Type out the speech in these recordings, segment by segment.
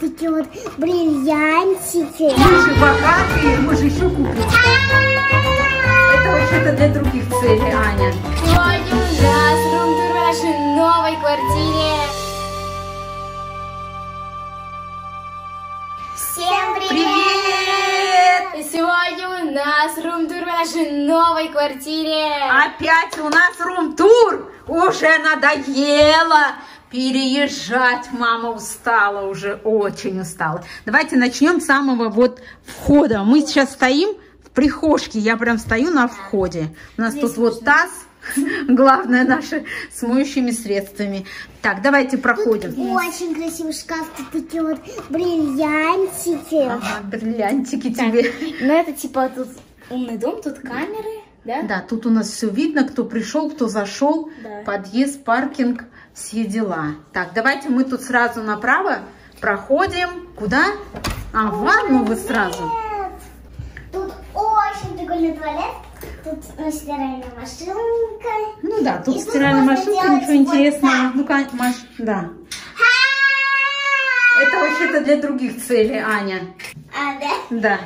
такие вот бриллиантики. Мы же богатые, мы же еще купим. Это вообще-то для других целей, Аня. Сегодня у нас в нашей новой квартире. Нас рум-тур в нашей новой квартире. Опять у нас рум-тур! Уже надоело переезжать. Мама устала уже, очень устала. Давайте начнем с самого вот входа. Мы сейчас стоим в прихожке. Я прям стою на входе. У нас тут вот таз. Главное наше с моющими средствами. Так, давайте проходим. Очень красивый шкаф, тут такие вот бриллиантики. Ага, бриллиантики тебе. Ну это типа тут умный дом, тут камеры, да? Да, тут у нас все видно, кто пришел, кто зашел, Да. подъезд, паркинг, все дела. Так, давайте мы тут сразу направо проходим. Куда? А, в ванну вы сразу. Нет. Тут очень прикольный туалет. Тут ну, стиральная машинка. Ну да, тут И стиральная машинка, ничего вот интересного. так. Ну-ка, Маш, да. Это вообще-то для других целей, Аня. А, да? Да.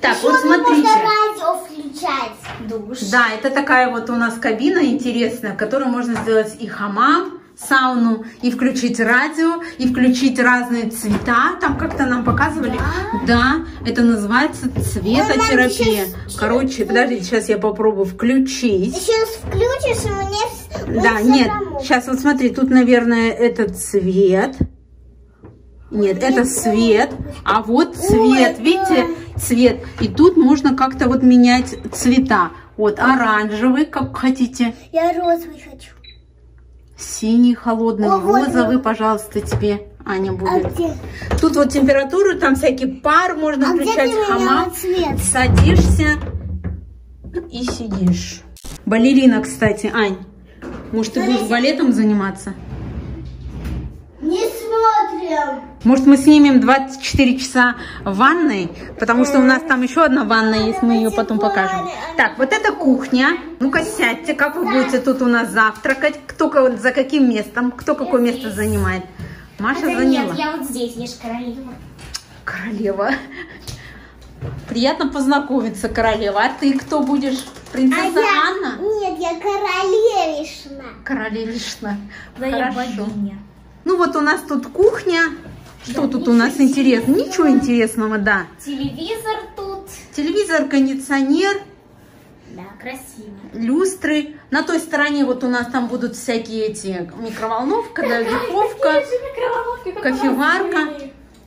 Так, Ещё вот можно смотрите. радио включать. Душ. Да, это такая вот у нас кабина интересная, в которой можно сделать и хамам, сауну, и включить радио, и включить разные цвета. Там как-то нам показывали. Да, это называется цветотерапия. Ой, щас- Короче, подождите, сейчас я попробую включить. Сейчас включишь, и мне, мне Да, всё нет, равно. сейчас вот смотри, тут, наверное, этот цвет. Нет, это свет, а вот цвет, Ой, видите, цвет. И тут можно как-то вот менять цвета. Вот оранжевый, как хотите, Я розовый хочу. Синий, холодный, О, розовый, вот. пожалуйста, тебе, Аня, А будет. где? Тут вот температуру, там всякий пар можно А включать, хамам. Садишься и сидишь. Балерина, кстати, Ань. Может, ты будешь балетом заниматься? Не смотрим. Может, мы снимем 24 часа в ванной, потому что у нас там еще одна ванная есть, мы ее потом покажем. Так, вот это кухня. Ну-ка, сядьте, как вы будете тут у нас завтракать? Кто за каким местом? Кто какое место занимает? Маша Да заняла. нет, я вот здесь, я же королева. Королева. Приятно познакомиться, королева. А ты кто будешь? Принцесса А Анна? Нет, я королевишна. Королевишна. Да я Хорошо. богиня. Ну вот у нас тут кухня. Что тут у нас интересно? Ничего интересного, да. Телевизор тут. Телевизор, кондиционер, Да, красиво. люстры. На той стороне вот у нас там будут всякие эти микроволновка, да, духовка, кофеварка.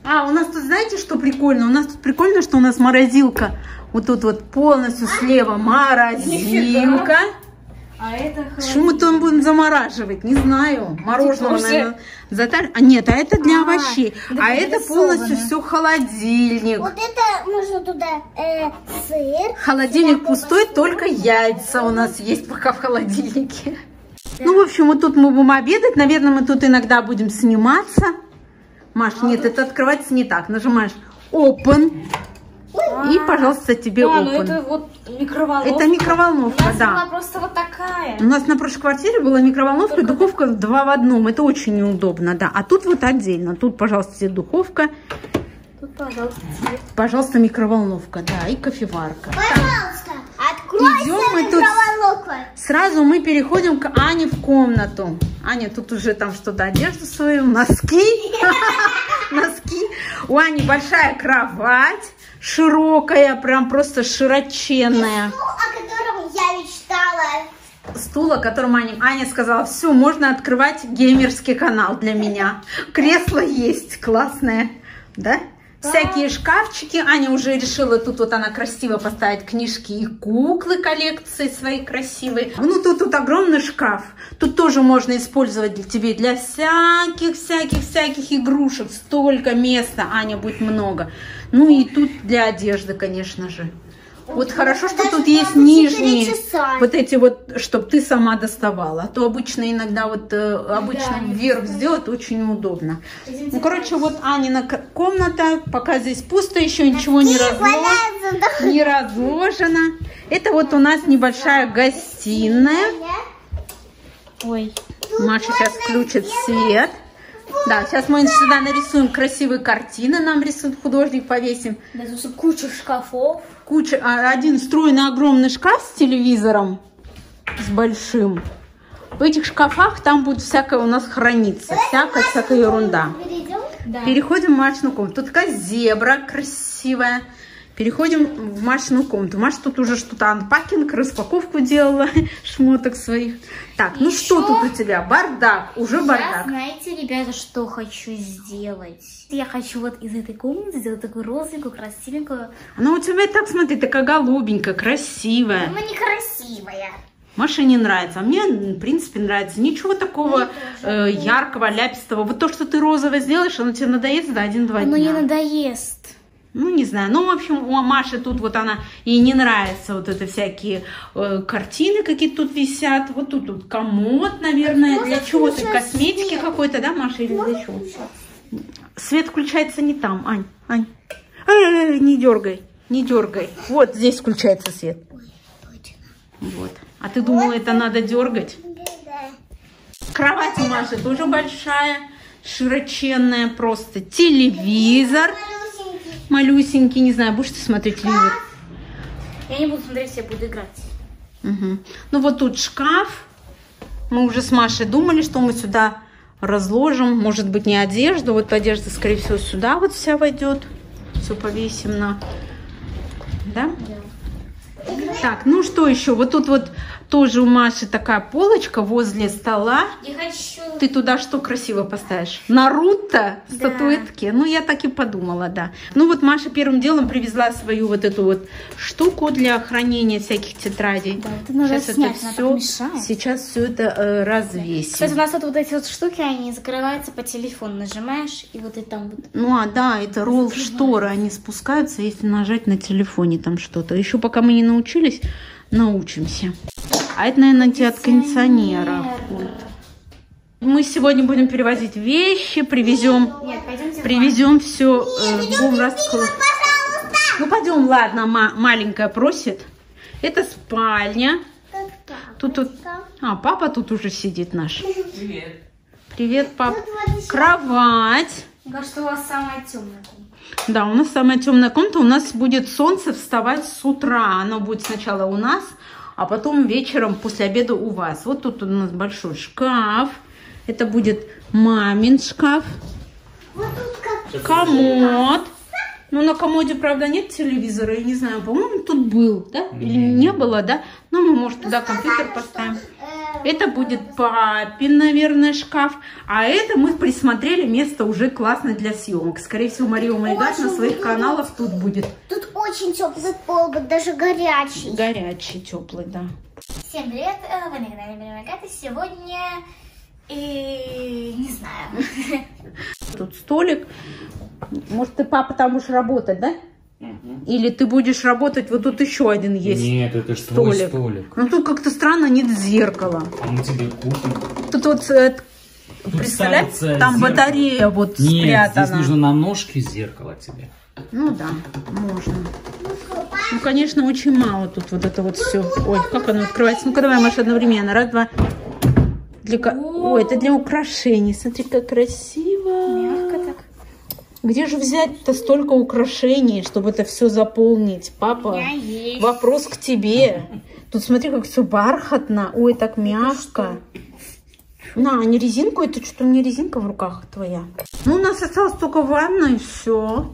А, у нас тут, знаете, что прикольно? У нас тут прикольно, что у нас морозилка. Вот тут вот полностью слева морозилка. А это Что мы там будем замораживать? Не знаю. Мороженого, уже- наверное, затар... А нет, а это для А, овощей. да, А это полностью все холодильник. Вот это можно туда э, сыр. Холодильник пустой, только яйца у нас есть пока в холодильнике. Ну, в общем, вот тут мы будем обедать. Наверное, мы тут иногда будем сниматься. Маш, нет, это открывается не так. Нажимаешь Open. И, пожалуйста, тебе Да, ну Open. это вот микроволновка. Это микроволновка, У нас да. была просто вот такая. У нас на прошлой квартире была микроволновка и духовка два в одном. Это очень неудобно, да. А тут вот отдельно. Тут, пожалуйста, тебе духовка. Тут, пожалуйста, тебе. Пожалуйста, микроволновка, да, и кофеварка. Пожалуйста, откройся Идем мы тут-. Сразу мы переходим к Ане в комнату. Аня тут уже там что-то одежду свою, носки. Носки. У Ани большая кровать, широкая, прям просто широченная. Ну, о котором я мечтала. Стул, о котором Аня, Аня сказала, все, можно открывать геймерский канал для меня. Кресло есть классное, да? Всякие шкафчики. Аня уже решила, тут вот она красиво поставить книжки и куклы коллекции свои красивые. Ну, тут, тут огромный шкаф. Тут тоже можно использовать для тебе для всяких, всяких, всяких игрушек. Столько места, Аня, будет много. Ну и тут для одежды, конечно же. Вот хорошо, что Даже тут есть 24 нижние, часа. вот эти вот, чтобы ты сама доставала. А то обычно иногда вот э, обычно Да, вверх сделать очень неудобно. Ну, короче, вот Анина комната, пока здесь пусто, еще ничего не, разло- Валяется, да? не разложено. Это вот у нас небольшая гостиная. Ой. Маша сейчас включит свет. Да, сейчас мы сюда нарисуем красивые картины, нам рисует художник, повесим. Да тут куча шкафов. Куча, а, один встроенный огромный шкаф с телевизором, с большим. В этих шкафах там будет всякое у нас храниться, всякая, всякая ерунда. Да. Переходим в Машину комнату. Тут такая зебра красивая. Переходим в Машину комнату. Маша тут уже что-то анпакинг, распаковку делала шмоток своих. Так, ну что Ещё? тут у тебя? Бардак, уже Я, бардак. знаете, ребята, что хочу сделать? Я хочу вот из этой комнаты сделать такую розовенькую, красивенькую. Она у тебя и так, смотри, такая голубенькая, красивая. Она некрасивая. Маше не нравится, а мне, в принципе, нравится. Ничего такого э, яркого, ляпистого. Вот то, что ты розовое сделаешь, оно тебе надоест до один-два Оно дня. не надоест. Ну, не знаю. Ну, в общем, у Маши тут вот она, ей не нравятся вот это всякие э, картины, какие тут висят. Вот тут, тут комод, наверное, Можно для чего-то, косметики свет? какой-то, да, Маша, или для чего? Свет включается не там, Ань, Ань. Эй, не дергай, не дергай. Вот здесь включается свет. Вот. А ты думала, это надо дергать? Кровать у Маши тоже большая, широченная просто. Телевизор Малюсенький. не знаю, будешь ты смотреть телевизор? Я не буду смотреть, я буду играть. Мгм. Ну вот тут шкаф. Мы уже с Машей думали, что мы сюда разложим. Может быть, не одежду. Вот одежда, скорее всего, сюда вот вся войдет. Все повесим на... Да? Так, ну что еще? Вот тут вот тоже у Маши такая полочка возле стола. Я хочу... Ты туда что красиво поставишь? Наруто? Да. Статуэтки? Ну, я так и подумала, да. Ну, вот Маша первым делом привезла свою вот эту вот штуку для хранения всяких тетрадей. Да, это надо сейчас снять, это все, сейчас все это э, развесим. Кстати, у нас тут вот эти вот штуки, они закрываются по телефону. Нажимаешь, и вот и там вот. Ну, а да, это ролл шторы, они спускаются, если нажать на телефоне там что-то. Еще пока мы не научились, научимся. А это, наверное, тебе от кондиционера. Вот. Мы сегодня будем перевозить вещи, привезем Нет. Привезем все, будем раскладывать. Ну пойдем, ладно, ма- маленькая просит. Это спальня. Тут, тут, а папа тут уже сидит наш. Привет. Привет, пап. Кровать. Мне кажется, у вас самая темная комната. Да, у нас самая темная комната. У нас будет солнце вставать с утра. Оно будет сначала у нас, а потом вечером после обеда у вас. Вот тут у нас большой шкаф. Это будет мамин шкаф. Вот тут как Комод. Ну, на комоде, правда, нет телевизора, я не знаю, по-моему, тут был, да? Или не было, да? Ну, мы, может, туда компьютер поставим. э, Это будет папин, наверное, шкаф. А это мы присмотрели место уже классное для съемок. Скорее всего, Мария Умайгат на своих каналах тут будет тут очень теплый пол, вот даже горячий. горячий, теплый, да. Всем привет, э, вы на канале Мирина Ката. Сегодня... И... не знаю. Тут столик. Может, ты, папа, там будешь работать, да? Или ты будешь работать, вот тут еще один есть. Нет, это ж твой столик. столик. Ну, тут как-то странно, нет зеркала. А мы тебе купим. Тут вот, э, представляете, ставится там зеркало. батарея вот Нет, спрятана. здесь нужно на ножке зеркало тебе. Ну да, можно. Ну, конечно, очень мало тут вот это вот все. Ой, как оно открывается? Ну-ка, давай, Маша, одновременно. Раз, два. Для... Ой, это для украшений. Смотри, как красиво. Мягко так. Где же взять-то столько украшений, чтобы это все заполнить? Папа, вопрос к тебе. Тут смотри, как все бархатно. Ой, так мягко. На, не резинку, это что-то не резинка в руках твоя. Ну, у нас осталось только ванна и все.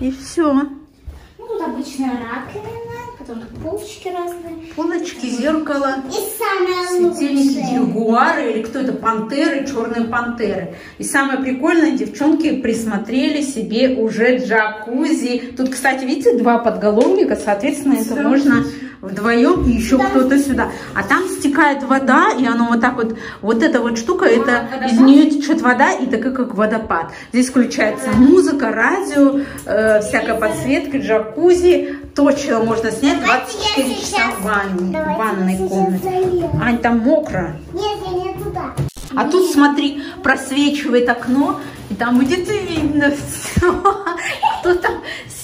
И все. Ну, тут обычная раковина, потом тут полочки разные. Полочки, зеркало. И самое Светильники лучшее. ягуары или кто это, пантеры, черные пантеры. И самое прикольное, девчонки присмотрели себе уже джакузи. Тут, кстати, видите, два подголовника, соответственно, это можно вдвоем и еще кто-то сюда. А там стекает вода, и оно вот так вот, вот эта вот штука, это из нее течет вода, и такая как водопад. Здесь включается музыка, радио, э, всякая подсветка, джакузи. Точно можно снять Давайте 24 я часа в ванне- в ванной комнате. Ань, там мокро. Нет, я не туда. А тут, смотри, просвечивает окно, и там будет видно все. Кто там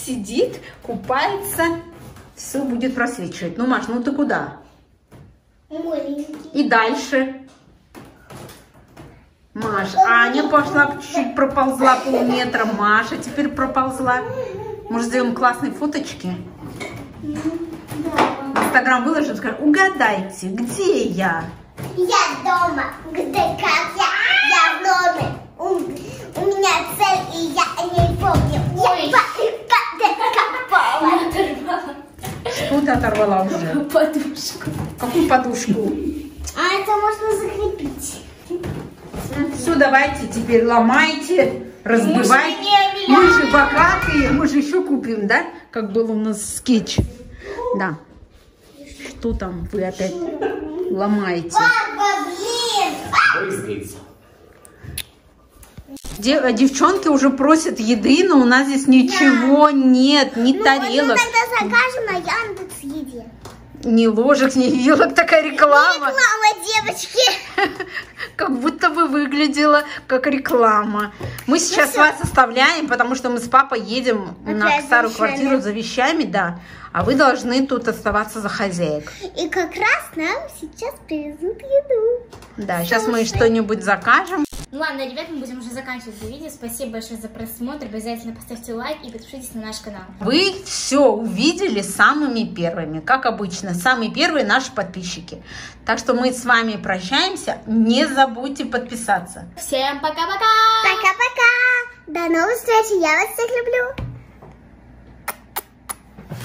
сидит, купается, все будет просвечивать. Ну, Маш, ну ты куда? И дальше. Маша. Аня пошла чуть-чуть проползла полметра. Маша теперь проползла. Может, сделаем классные фоточки? В Инстаграм выложим, скажем, угадайте, где я? Я дома. Где как я? Я в доме. У, у меня цель, и я не помню. Я Ой. по- копала. Что ты оторвала уже? Подушку. Какую подушку? А это можно закрепить. Все, давайте теперь ломайте, разбивайте. Мы же богатые, мы же еще купим, да? Как был у нас скетч. Да. Что там вы опять ломаете? Папа, блин. Брызгается. Де- э, девчонки уже просят еды, но у нас здесь ничего нет, ни Ну, тарелок, тогда закажем на Яндекс Еде. ни ложек, ни вилок. Такая реклама. Реклама, девочки. Как будто бы выглядела как реклама. Мы сейчас всё. вас оставляем, потому что мы с папой едем на Опять за старую вещами. квартиру за вещами, да. А вы должны тут оставаться за хозяек. И как раз нам сейчас привезут еду. Да, сейчас мы что-нибудь закажем. Ну ладно, ребят, мы будем уже заканчивать это видео. Спасибо большое за просмотр. Обязательно поставьте лайк и подпишитесь на наш канал. Вы все увидели самыми первыми, как обычно. Самые первые наши подписчики. Так что мы с вами прощаемся. Не забудьте подписаться. Всем пока-пока! Пока-пока. До новых встреч. Я вас всех люблю.